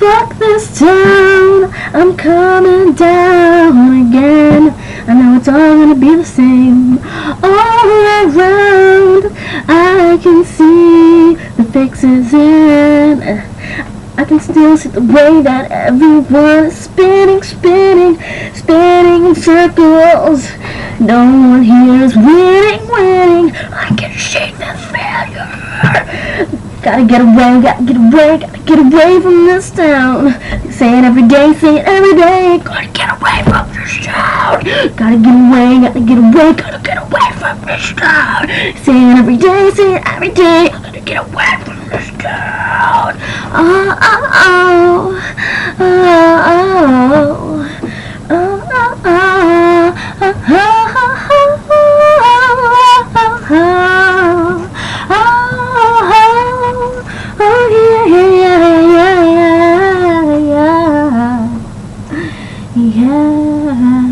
Fuck this town, I'm coming down again. I know it's all gonna be the same all around. I can see the fixes in. I can still see the way that everyone is spinning, spinning, spinning in circles. No one here is winning, winning. I can shake the failure. Gotta get away, gotta get away, gotta get away from this town. Say it every day, say it every day. Gotta get away from this town. Gotta get away, gotta get away, gotta get away from this town. Say it every day, say it every day. Gotta get away from this town. Oh, oh, oh, yeah,